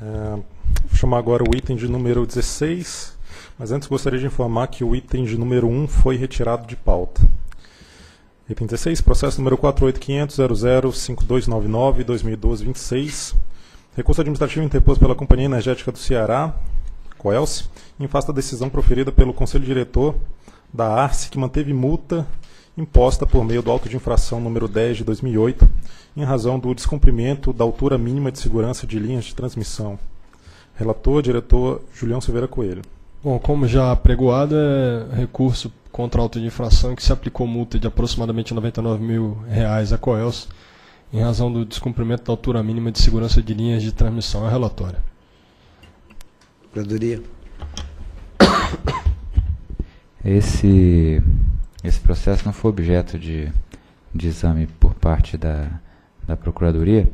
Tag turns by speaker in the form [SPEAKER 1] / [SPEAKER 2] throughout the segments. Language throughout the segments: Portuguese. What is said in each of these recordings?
[SPEAKER 1] É, vou chamar agora o item de número 16, mas antes gostaria de informar que o item de número 1 foi retirado de pauta. Item 16, processo número 48500005299-2012-26. Recurso administrativo interposto pela Companhia Energética do Ceará, Coelce, em face da decisão proferida pelo Conselho Diretor da ARCE, que manteve multa imposta por meio do auto de infração número 10 de 2008, em razão do descumprimento da altura mínima de segurança de linhas de transmissão. Relator, diretor Julião Silveira Coelho.
[SPEAKER 2] Bom, como já pregoado, é recurso contra auto de infração que se aplicou multa de aproximadamente 99 mil reais a Coels em razão do descumprimento da altura mínima de segurança de linhas de transmissão. É relatório.
[SPEAKER 3] Procuradoria.
[SPEAKER 4] Esse, esse processo não foi objeto de, de exame por parte da, da Procuradoria.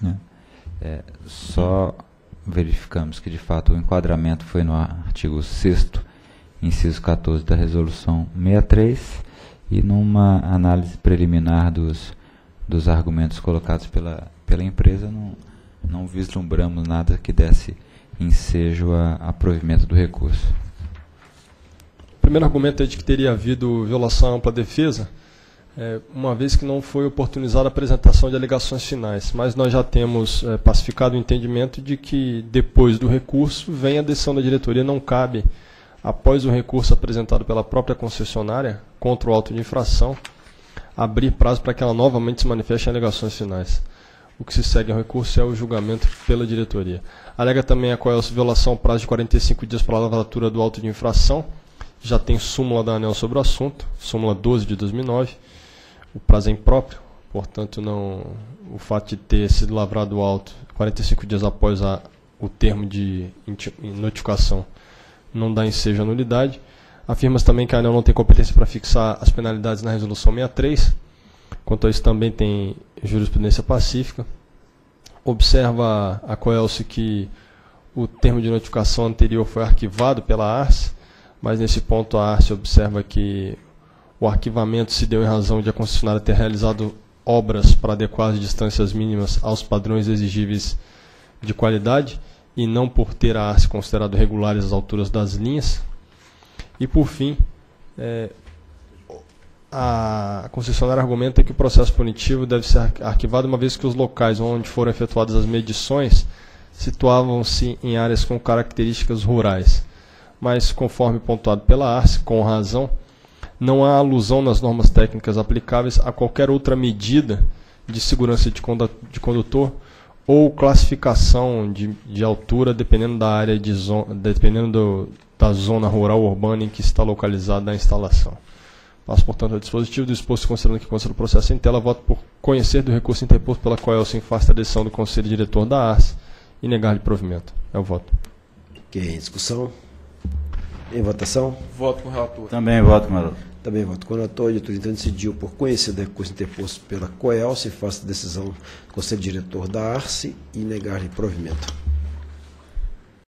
[SPEAKER 4] Né? É, só verificamos que, de fato, o enquadramento foi no artigo 6 inciso 14 da Resolução 63 e numa análise preliminar dos, dos argumentos colocados pela, pela empresa, não, não vislumbramos nada que desse ensejo a, a provimento do recurso.
[SPEAKER 2] Primeiro argumento é de que teria havido violação à ampla defesa, é, uma vez que não foi oportunizada a apresentação de alegações finais. Mas nós já temos é, pacificado o entendimento de que, depois do recurso, vem a decisão da diretoria, não cabe, após o recurso apresentado pela própria concessionária contra o auto de infração, abrir prazo para que ela novamente se manifeste em alegações finais. O que se segue ao recurso é o julgamento pela diretoria. Alega também a qual é a violação ao prazo de 45 dias para a lavratura do auto de infração. Já tem súmula da ANEL sobre o assunto, súmula 12 de 2009. O prazo é impróprio, portanto, não, o fato de ter sido lavrado o auto 45 dias após a, o termo de notificação não dá ensejo à nulidade. Afirma também que a ANEL não tem competência para fixar as penalidades na Resolução 63. Quanto a isso, também tem jurisprudência pacífica. Observa a Coelce que o termo de notificação anterior foi arquivado pela ARCE, mas nesse ponto a ARCE observa que o arquivamento se deu em razão de a concessionária ter realizado obras para adequar as distâncias mínimas aos padrões exigíveis de qualidade e não por ter a ARCE considerado regulares as alturas das linhas. E por fim, é, a concessionária argumenta que o processo punitivo deve ser arquivado uma vez que os locais onde foram efetuadas as medições situavam-se em áreas com características rurais. Mas, conforme pontuado pela ARCE, com razão, não há alusão nas normas técnicas aplicáveis a qualquer outra medida de segurança de condutor ou classificação de, de altura dependendo da área de zona, dependendo do, da zona rural urbana em que está localizada a instalação. Passo, portanto, ao dispositivo do exposto, considerando que consta do processo em tela, voto por conhecer do recurso interposto pela qual se afasta a do Conselho Diretor da ARCE e negar-lhe provimento. É o voto.
[SPEAKER 3] Ok, discussão. Em votação?
[SPEAKER 5] Voto com o relator.
[SPEAKER 4] Também voto com o relator.
[SPEAKER 3] Também voto com o relator. A diretoria então decidiu por conhecer do recurso interposto pela COEL se afasta a decisão do Conselho Diretor da ARCE e negar-lhe provimento.